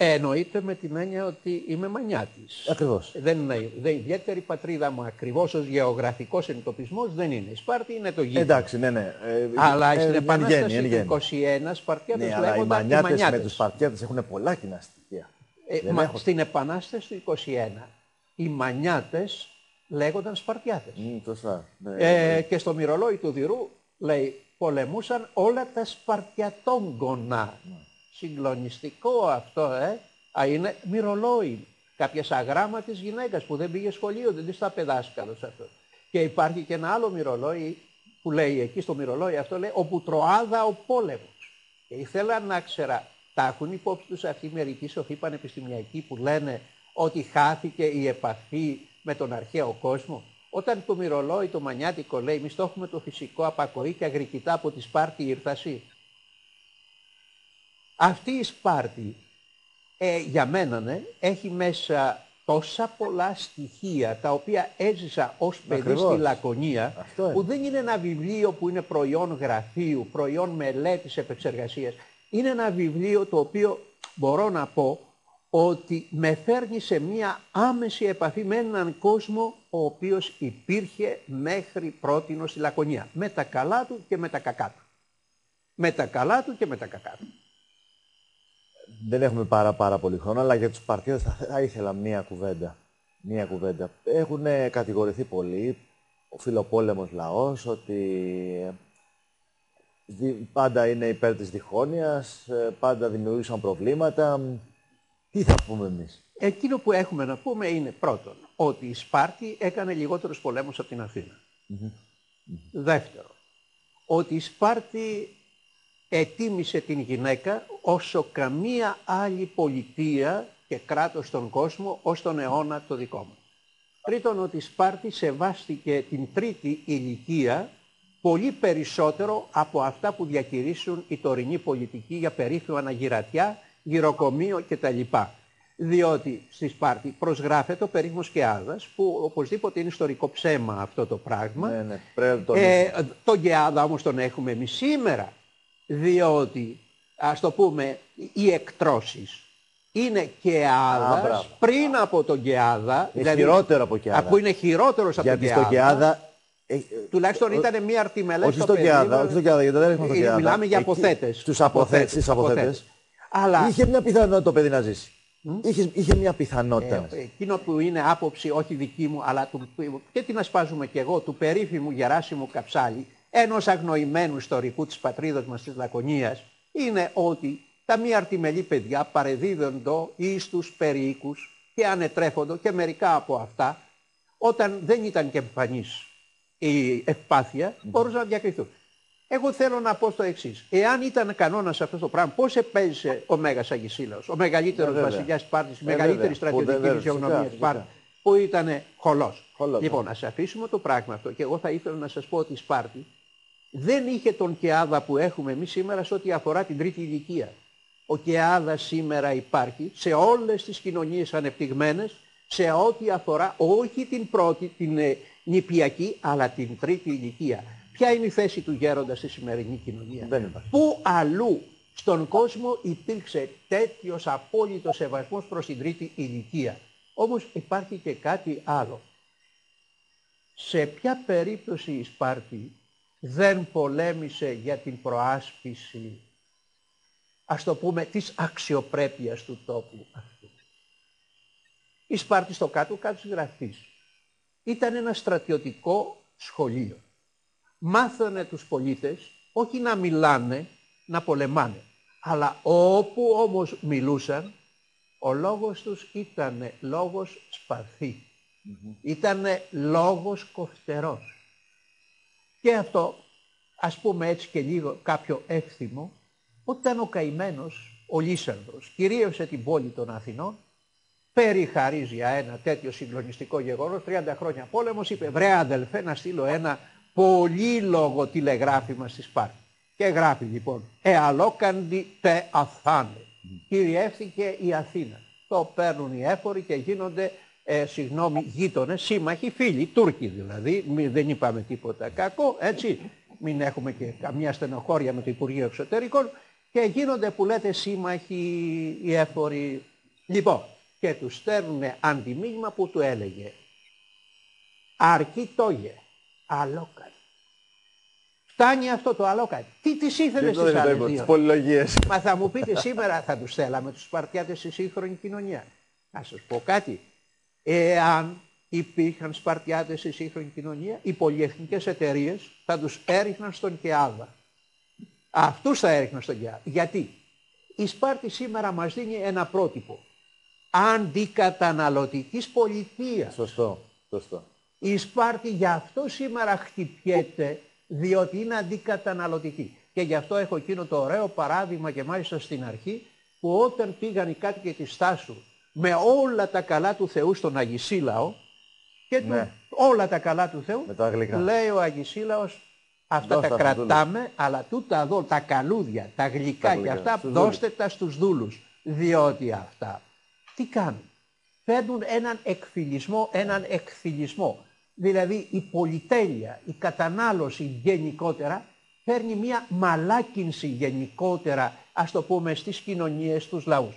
Εννοείται με την έννοια ότι είμαι μανιάτης. Ακριβώς. Δεν είναι, δεν, ιδιαίτερη πατρίδα μου ακριβώς ως γεωγραφικός εντοπισμός δεν είναι. Η Σπάρτη είναι το γήπεδο. Εντάξει, ναι, ναι. Ε, Αλλά ε, στην εν Επανάσταση γέννη, εν του γέννη. 21 Σπαρτιάτες Ναι, αλλά οι λέγονταν οι μανιάτες με μανιάτες. τους Σπαρτιάτες έχουν πολλά κοινά στοιχεία. Ε, Δεν μα- έχω- Στην Επανάσταση του 21 οι μανιάτες λέγονταν Σπαρτιάτες. Μμ, σωστά. Ναι. Ε, και στο μυρολόι του Δηρού λέει πολεμούσαν όλα τα Σπαρτιατόγκονα. Συγκλονιστικό αυτό, ε. Α, είναι μυρολόι. Κάποιες αγράμματες γυναίκας που δεν πήγε σχολείο, δεν της τα παιδάσκαλος αυτό. Και υπάρχει και ένα άλλο μυρολόι που λέει εκεί στο μυρολόι αυτό λέει όπου τροάδα ο πόλεμος. Και ήθελα να ξέρα, τα έχουν υπόψη τους αυτοί οι μερικοί σοφοί πανεπιστημιακοί που λένε ότι χάθηκε η επαφή με τον αρχαίο κόσμο. Όταν το μυρολόι το μανιάτικο λέει εμείς το έχουμε το φυσικό απακοή και αγρικητά από τη Σπάρτη ήρθαση. Αυτή η Σπάρτη ε, για μένα ναι, έχει μέσα τόσα πολλά στοιχεία τα οποία έζησα ως παιδί Ακριβώς. στη Λακωνία Αυτό είναι. που δεν είναι ένα βιβλίο που είναι προϊόν γραφείου, προϊόν μελέτης επεξεργασίας. Είναι ένα βιβλίο το οποίο μπορώ να πω ότι με φέρνει σε μια άμεση επαφή με έναν κόσμο ο οποίος υπήρχε μέχρι πρότινο στη Λακωνία. Με τα καλά του και με τα κακά του. Με τα καλά του και με τα κακά του. Δεν έχουμε πάρα πάρα πολύ χρόνο, αλλά για τους Σπαρτιάτες θα, θα ήθελα μία κουβέντα. Μία κουβέντα. Έχουν ε, κατηγορηθεί πολύ ο φιλοπόλεμος λαός ότι ε, δι- πάντα είναι υπέρ της διχόνοιας, ε, πάντα δημιουργήσαν προβλήματα. Τι θα πούμε εμείς; Εκείνο που έχουμε να πούμε είναι πρώτον ότι η Σπάρτη έκανε λιγότερους πολέμους από την αθηνα Δεύτερον, ότι η Σπάρτη ετίμησε την γυναίκα όσο καμία άλλη πολιτεία και κράτος στον κόσμο ως τον αιώνα το δικό μας. Τρίτον, ότι η Σπάρτη σεβάστηκε την τρίτη ηλικία πολύ περισσότερο από αυτά που διακηρύσουν οι τωρινοί πολιτικοί για περίφημα αναγυρατιά, γυροκομείο κτλ. Διότι στη Σπάρτη προσγράφεται ο περίφημος Κεάδας, που οπωσδήποτε είναι ιστορικό ψέμα αυτό το πράγμα. Ναι, ναι, πρέπει να το Ε, τον Κεάδα όμως τον έχουμε εμείς σήμερα, διότι, ας το πούμε, οι εκτρώσεις είναι Α, Κεάδας μπράβο. πριν από τον Κεάδα. Είναι χειρότερο από Κεάδα. Που είναι χειρότερος από τον Γιατί στο Κεάδα. Κεάδα... ε, ε, Τουλάχιστον ήταν μια αρτιμελές όχι στο στον πεδίο. Κεάδα, όχι στον Κεάδα, γιατί δεν έχουμε στον Ε, Κεάδα. Μιλάμε για Εκεί, αποθέτες. Στους αποθέτες, στις αποθέτες. Αλλά Είχε μια πιθανότητα το παιδί να ζήσει. Είχε, είχε μια πιθανότητα. να Ε, ζήσει. εκείνο που είναι άποψη όχι δική μου, αλλά του, και την ασπάζουμε κι εγώ, του περίφημου Γεράσιμου Καψάλη, ενός αγνοημένου ιστορικού της πατρίδας μας της Λακωνίας, είναι ότι τα μη αρτιμελή παιδιά παρεδίδοντο εις τους περίοικους και ανετρέφοντο και μερικά από αυτά, όταν δεν ήταν και εμφανής η ευπάθεια, μπορούσαν να διακριθούν. Εγώ θέλω να πω στο εξής. Εάν ήταν κανόνας αυτός το πράγμα, πώς επέζησε ο Μέγας Αγισίλαος, ο μεγαλύτερος Ε, βέβαια. βασιλιάς Σπάρτη, η Ε, μεγαλύτερη βέβαια. Που στρατιωτική δεν- βέβαια, φυσιογνωμία φυσικά, Σπάρτη, φυσικά. που ήταν χολός. Χολός, Λοιπόν, ναι. ας αφήσουμε το πράγμα αυτό και εγώ θα ήθελα να σας πω ότι η Σπάρτη δεν είχε τον Κεάδα που έχουμε εμείς σήμερα σε ό,τι αφορά την τρίτη ηλικία. Ο Κεάδα σήμερα υπάρχει σε όλες τις κοινωνίες ανεπτυγμένες, σε ό,τι αφορά όχι την πρώτη, την ε, νηπιακή, αλλά την τρίτη ηλικία. Ποια είναι η θέση του γέροντα στη σημερινή κοινωνία; Δεν υπάρχει. Πού αλλού στον κόσμο υπήρξε τέτοιος απόλυτος σεβασμός προς την τρίτη ηλικία; Όμως υπάρχει και κάτι άλλο. Σε ποια περίπτωση η Σπάρτη δεν πολέμησε για την προάσπιση, ας το πούμε, της αξιοπρέπειας του τόπου αυτού. Η Σπάρτη στο κάτω-κάτω της γραφής ήταν ένα στρατιωτικό σχολείο. Μάθανε τους πολίτες όχι να μιλάνε, να πολεμάνε. Αλλά όπου όμως μιλούσαν, ο λόγος τους ήταν λόγος σπαθή. Ήταν λόγος κοφτερός. Και αυτό, ας πούμε έτσι και λίγο κάποιο εύθυμο, όταν ο καημένος, ο Λύσανδρος, κυρίωσε την πόλη των Αθηνών, περιχαρίζει για ένα τέτοιο συγκλονιστικό γεγονός, 30 χρόνια πόλεμος, είπε βρε αδελφέ να στείλω ένα πολύλογο τηλεγράφημα στη Σπάρτη. Και γράφει λοιπόν, εαλόκαντι τε Αθάνε. Κυριεύθηκε η Αθήνα. Το παίρνουν οι έφοροι και γίνονται, ε, συγγνώμη, γείτονες, σύμμαχοι, φίλοι, Τούρκοι δηλαδή, μη- δεν είπαμε τίποτα κακό, έτσι, μην έχουμε και καμιά στενοχώρια με το Υπουργείο Εξωτερικών. και γίνονται που λέτε σύμμαχοι οι έφοροι. Λοιπόν, και τους στέλνουν αντιμήνυμα που του έλεγε αρκεί τόγε, αλόκαρη. Φτάνει αυτό το αλόκαρη. Τι τις ήθελες στις άλλες δύο; Μα θα μου πείτε σήμερα θα τους θέλαμε τους Σπαρτιάτες στη σύγχρονη κοινωνία. Να σας πω κάτι. Εάν υπήρχαν Σπαρτιάτες στη σύγχρονη κοινωνία, οι πολυεθνικές εταιρείες θα τους έριχναν στον ΚΕΑΔΑ. Αυτούς θα έριχναν στον ΚΕΑΔΑ. Γιατί; Η Σπάρτη σήμερα μας δίνει ένα πρότυπο αντικαταναλωτικής πολιτείας. Σωστό, σωστό. Η Σπάρτη γι' αυτό σήμερα χτυπιέται, διότι είναι αντικαταναλωτική. Και γι' αυτό έχω εκείνο το ωραίο παράδειγμα και μάλιστα στην αρχή, που όταν πήγαν οι κάτοικοι της Στάσου με όλα τα καλά του Θεού στον Αγισίλαο, και ναι. όλα τα καλά του Θεού, λέει ο Αγισίλαος, αυτά τα κρατάμε, αλλά τούτα εδώ, τα καλούδια, τα γλυκά και αυτά, δώστε τα στους δούλους. Διότι αυτά τι κάνουν; Φέρνουν έναν εκφυλισμό, έναν εκφυλισμό. Δηλαδή η πολυτέλεια, η κατανάλωση γενικότερα φέρνει μια μαλάκινση γενικότερα, ας το πούμε, στις κοινωνίες, στους λαούς.